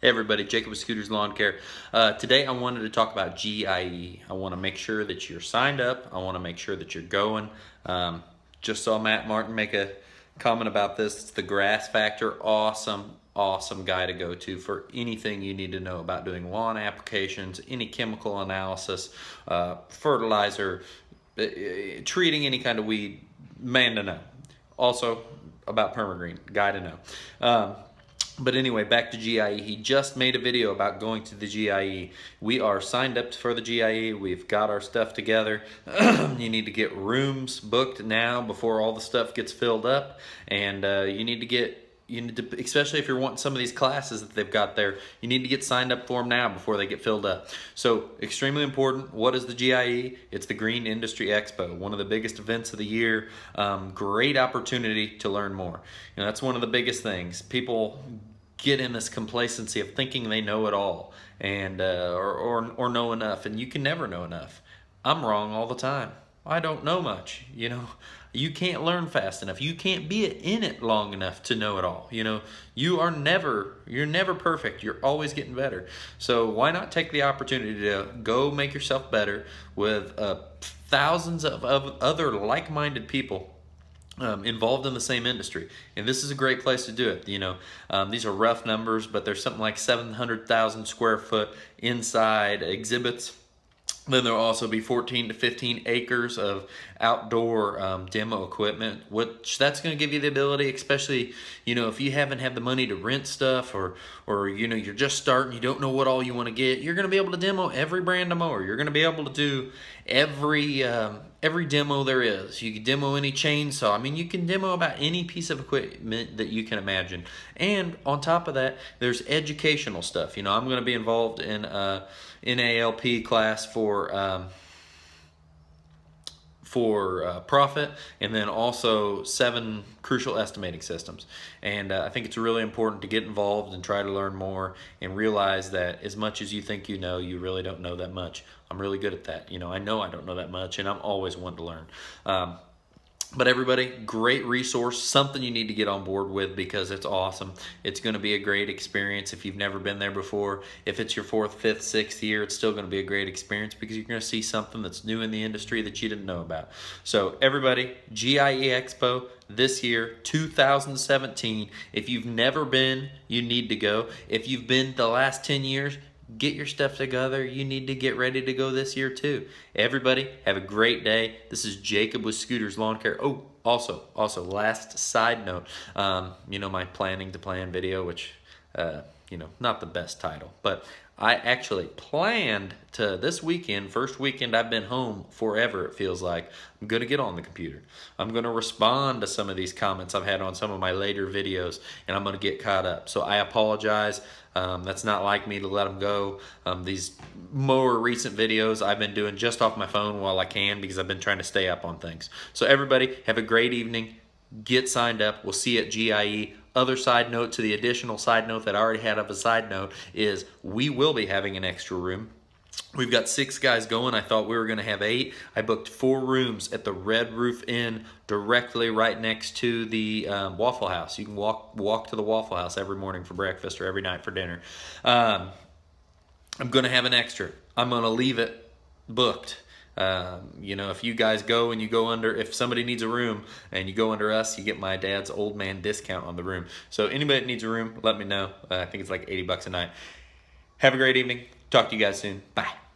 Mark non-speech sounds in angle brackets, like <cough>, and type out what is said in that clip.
Hey everybody, Jacob with Scooters Lawn Care. Uh, today I wanted to talk about GIE. I want to make sure that you're signed up. I want to make sure that you're going. Um, just saw Matt Martin make a comment about this. It's the Grass Factor. Awesome, awesome guy to go to for anything you need to know about doing lawn applications, any chemical analysis, uh, fertilizer, uh, treating any kind of weed. Man to know. Also about permagreen, guy to know. Um, but anyway, back to GIE. He just made a video about going to the GIE. We are signed up for the GIE. We've got our stuff together. <clears throat> you need to get rooms booked now before all the stuff gets filled up. And uh, you need to get you need to, especially if you're wanting some of these classes that they've got there, you need to get signed up for them now before they get filled up. So extremely important. What is the GIE? It's the Green Industry Expo, one of the biggest events of the year. Um, great opportunity to learn more. You know, that's one of the biggest things. People get in this complacency of thinking they know it all and uh, or, or, or know enough, and you can never know enough. I'm wrong all the time. I don't know much, you know. You can't learn fast enough. You can't be in it long enough to know it all. You know, you are never, you're never perfect. You're always getting better. So why not take the opportunity to go make yourself better with uh, thousands of, of other like-minded people um, involved in the same industry. And this is a great place to do it. You know, um, these are rough numbers, but there's something like 700,000 square foot inside exhibits then there'll also be 14 to 15 acres of outdoor um, demo equipment, which that's going to give you the ability, especially, you know, if you haven't had the money to rent stuff or, or you know, you're just starting, you don't know what all you want to get, you're going to be able to demo every brand of mower. You're going to be able to do every, um, every demo there is. You can demo any chainsaw. I mean, you can demo about any piece of equipment that you can imagine. And on top of that, there's educational stuff. You know, I'm going to be involved in a NALP class for um, for uh, profit and then also seven crucial estimating systems. And uh, I think it's really important to get involved and try to learn more and realize that as much as you think you know you really don't know that much. I'm really good at that. You know I know I don't know that much and I'm always one to learn. Um, but everybody, great resource, something you need to get on board with because it's awesome. It's going to be a great experience if you've never been there before. If it's your fourth, fifth, sixth year, it's still going to be a great experience because you're going to see something that's new in the industry that you didn't know about. So everybody, GIE Expo this year, 2017. If you've never been, you need to go. If you've been the last 10 years, get your stuff together. You need to get ready to go this year too. Everybody, have a great day. This is Jacob with Scooters Lawn Care. Oh, also, also, last side note, um, you know my planning to plan video, which, uh, you know, not the best title, but I actually planned to this weekend, first weekend I've been home forever, it feels like. I'm going to get on the computer. I'm going to respond to some of these comments I've had on some of my later videos, and I'm going to get caught up. So I apologize. Um, that's not like me to let them go. Um, these more recent videos I've been doing just off my phone while I can because I've been trying to stay up on things. So everybody, have a great evening. Get signed up. We'll see you at GIE other side note to the additional side note that I already had of a side note is we will be having an extra room. We've got six guys going. I thought we were going to have eight. I booked four rooms at the Red Roof Inn directly right next to the um, Waffle House. You can walk walk to the Waffle House every morning for breakfast or every night for dinner. Um, I'm going to have an extra. I'm going to leave it booked. Um, you know, if you guys go and you go under, if somebody needs a room and you go under us, you get my dad's old man discount on the room. So anybody that needs a room, let me know. Uh, I think it's like 80 bucks a night. Have a great evening. Talk to you guys soon. Bye.